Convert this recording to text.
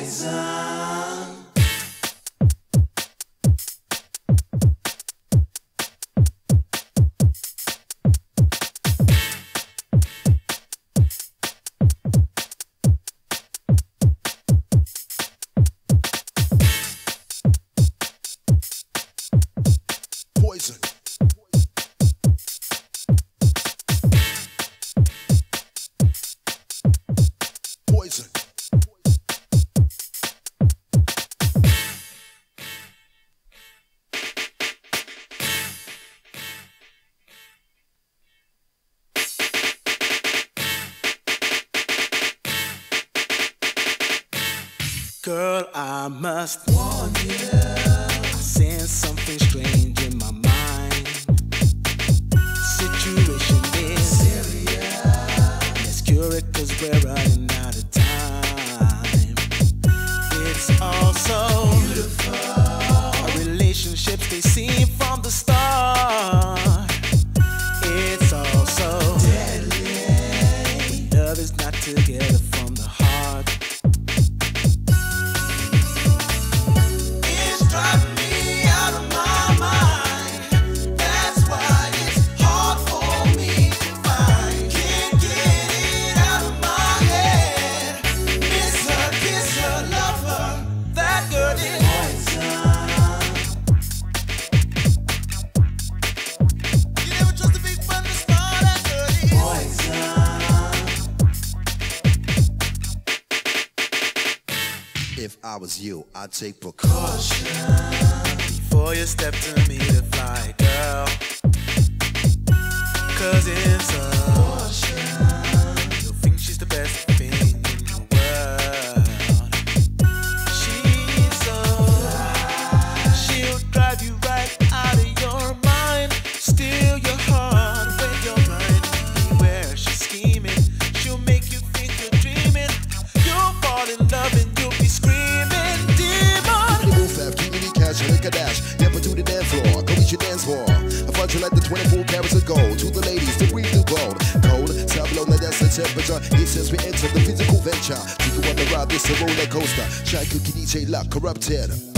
Poison. Girl, I must warn you. I sense something strange in my mind. Situation is serious. Let's cure it cause we're running out of time. It's also beautiful. Our relationships they seem If I was you, I'd take precaution. Before you step to me to fly, girl. Cause it's a You like the 24 carats of gold. To the ladies, to breathe the gold. Cold, below, now that's the temperature. It says we enter the physical venture. Do you want to ride this a roller coaster? Shy cookie DJ Luck corrupted.